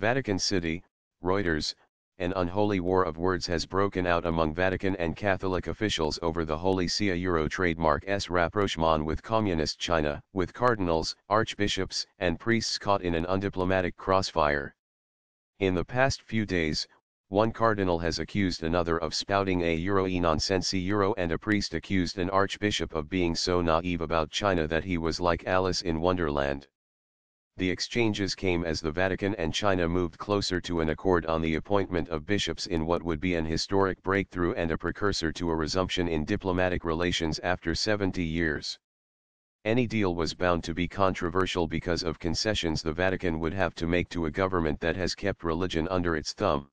Vatican City, Reuters, an unholy war of words has broken out among Vatican and Catholic officials over the Holy See Euro trademark S rapprochement with Communist China, with cardinals, archbishops, and priests caught in an undiplomatic crossfire. In the past few days, one cardinal has accused another of spouting a Euro e nonsense Euro and a priest accused an archbishop of being so naive about China that he was like Alice in Wonderland. The exchanges came as the Vatican and China moved closer to an accord on the appointment of bishops in what would be an historic breakthrough and a precursor to a resumption in diplomatic relations after 70 years. Any deal was bound to be controversial because of concessions the Vatican would have to make to a government that has kept religion under its thumb.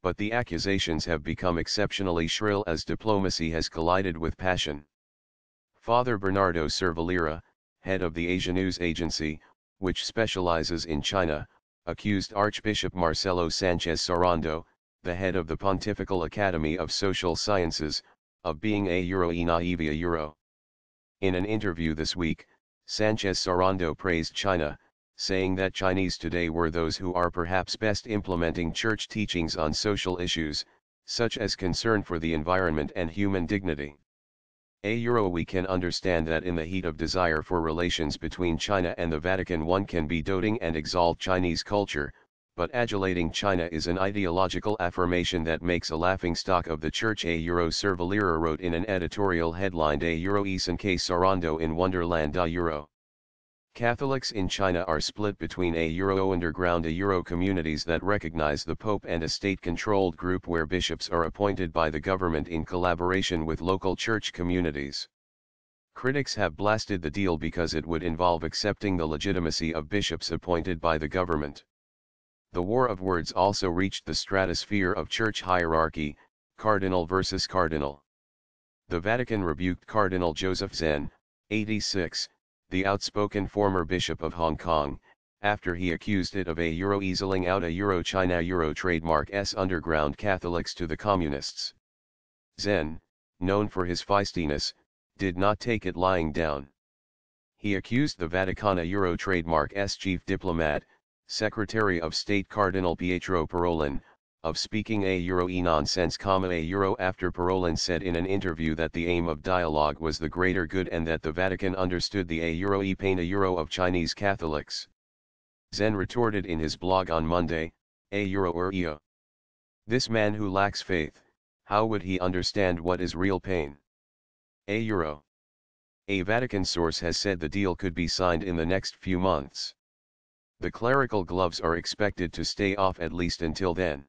But the accusations have become exceptionally shrill as diplomacy has collided with passion. Father Bernardo Cervellera, head of the Asia News Agency, which specializes in China, accused Archbishop Marcelo Sanchez Sorondo, the head of the Pontifical Academy of Social Sciences, of being a Euro e naivia Euro. In an interview this week, Sanchez Sorondo praised China, saying that Chinese today were those who are perhaps best implementing church teachings on social issues, such as concern for the environment and human dignity. A Euro we can understand that in the heat of desire for relations between China and the Vatican one can be doting and exalt Chinese culture, but adulating China is an ideological affirmation that makes a laughing stock of the Church A Euro Cervellera wrote in an editorial headlined A Euro Eason K Sorondo in Wonderland A Euro. Catholics in China are split between a Euro underground a Euro communities that recognize the Pope and a state-controlled group where bishops are appointed by the government in collaboration with local church communities. Critics have blasted the deal because it would involve accepting the legitimacy of bishops appointed by the government. The war of words also reached the stratosphere of church hierarchy, cardinal versus cardinal. The Vatican rebuked Cardinal Joseph Zen, 86, the outspoken former bishop of Hong Kong, after he accused it of a euro easeling out a euro China euro trademark s underground Catholics to the communists. Zen, known for his feistiness, did not take it lying down. He accused the Vaticana euro trademark s chief diplomat, Secretary of State Cardinal Pietro Parolin, of speaking a euro e nonsense comma a euro after Parolin said in an interview that the aim of dialogue was the greater good and that the Vatican understood the a euro e pain a euro of Chinese Catholics. Zen retorted in his blog on Monday, a euro or eo. This man who lacks faith, how would he understand what is real pain? A euro. A Vatican source has said the deal could be signed in the next few months. The clerical gloves are expected to stay off at least until then.